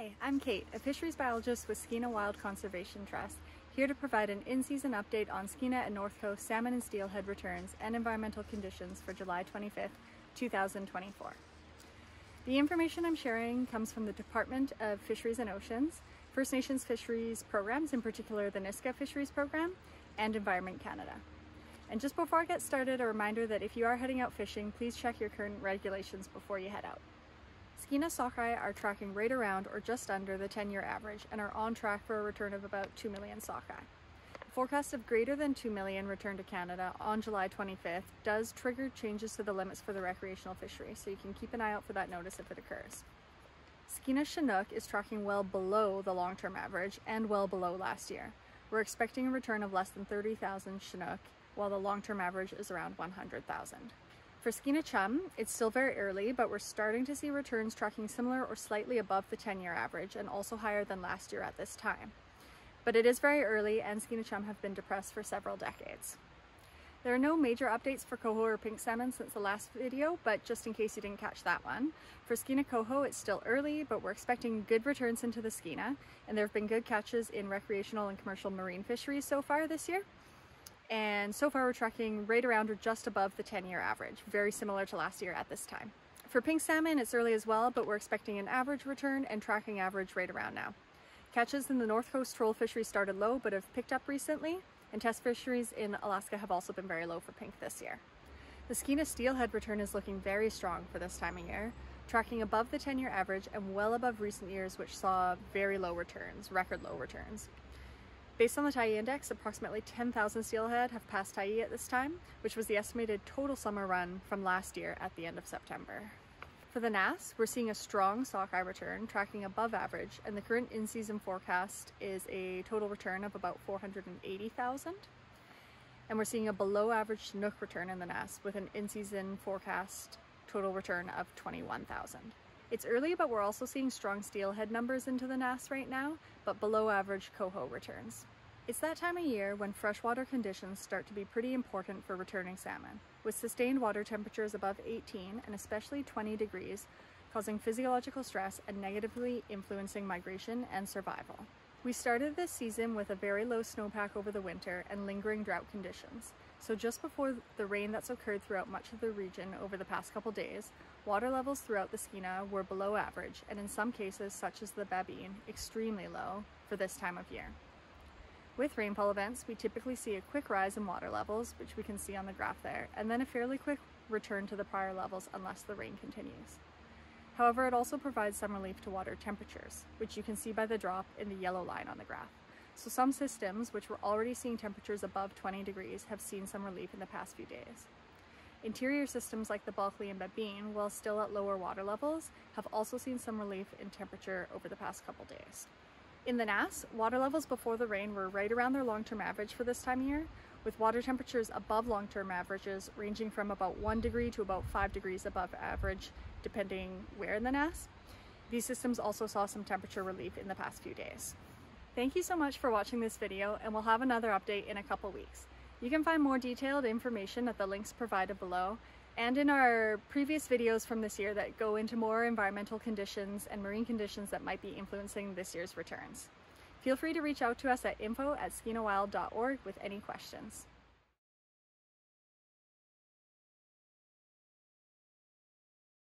Hi, I'm Kait, a fisheries biologist with Skeena Wild Conservation Trust, here to provide an in-season update on Skeena and North Coast salmon and steelhead returns and environmental conditions for July 25th, 2024. The information I'm sharing comes from the Department of Fisheries and Oceans, First Nations fisheries programs, in particular the Nisga'a Fisheries Program, and Environment Canada. And just before I get started, a reminder that if you are heading out fishing, please check your current regulations before you head out. Skeena sockeye are tracking right around or just under the 10-year average and are on track for a return of about 2 million sockeye. A forecast of greater than 2 million return to Canada on July 25th does trigger changes to the limits for the recreational fishery, so you can keep an eye out for that notice if it occurs. Skeena Chinook is tracking well below the long-term average and well below last year. We're expecting a return of less than 30,000 Chinook, while the long-term average is around 100,000. For Skeena Chum, it's still very early, but we're starting to see returns tracking similar or slightly above the 10-year average and also higher than last year at this time. But it is very early and Skeena Chum have been depressed for several decades. There are no major updates for coho or pink salmon since the last video, but just in case you didn't catch that one. For Skeena coho, it's still early, but we're expecting good returns into the Skeena, and there have been good catches in recreational and commercial marine fisheries so far this year and so far we're tracking right around or just above the 10-year average, very similar to last year at this time. For pink salmon, it's early as well, but we're expecting an average return and tracking average right around now. Catches in the North Coast troll fishery started low, but have picked up recently, and test fisheries in Alaska have also been very low for pink this year. The Skeena steelhead return is looking very strong for this time of year, tracking above the 10-year average and well above recent years, which saw very low returns, record low returns. Based on the Tyee Index, approximately 10,000 steelhead have passed Tyee at this time, which was the estimated total summer run from last year at the end of September. For the Nass, we're seeing a strong sockeye return, tracking above average, and the current in-season forecast is a total return of about 480,000. And we're seeing a below average Chinook return in the Nass with an in-season forecast total return of 21,000. It's early, but we're also seeing strong steelhead numbers into the Nass right now, but below average coho returns. It's that time of year when freshwater conditions start to be pretty important for returning salmon, with sustained water temperatures above 18 and especially 20 degrees, causing physiological stress and negatively influencing migration and survival. We started this season with a very low snowpack over the winter and lingering drought conditions. So just before the rain that's occurred throughout much of the region over the past couple days, water levels throughout the Skeena were below average and in some cases, such as the Babine, extremely low for this time of year. With rainfall events, we typically see a quick rise in water levels, which we can see on the graph there, and then a fairly quick return to the prior levels unless the rain continues. However, it also provides some relief to water temperatures, which you can see by the drop in the yellow line on the graph. So some systems, which were already seeing temperatures above 20 degrees, have seen some relief in the past few days. Interior systems like the Bulkley and Babine, while still at lower water levels, have also seen some relief in temperature over the past couple days. In the Nass, water levels before the rain were right around their long-term average for this time of year, with water temperatures above long-term averages ranging from about 1 degree to about 5 degrees above average, depending where in the Nass. These systems also saw some temperature relief in the past few days. Thank you so much for watching this video and we'll have another update in a couple weeks. You can find more detailed information at the links provided below and in our previous videos from this year that go into more environmental conditions and marine conditions that might be influencing this year's returns. Feel free to reach out to us at info at with any questions.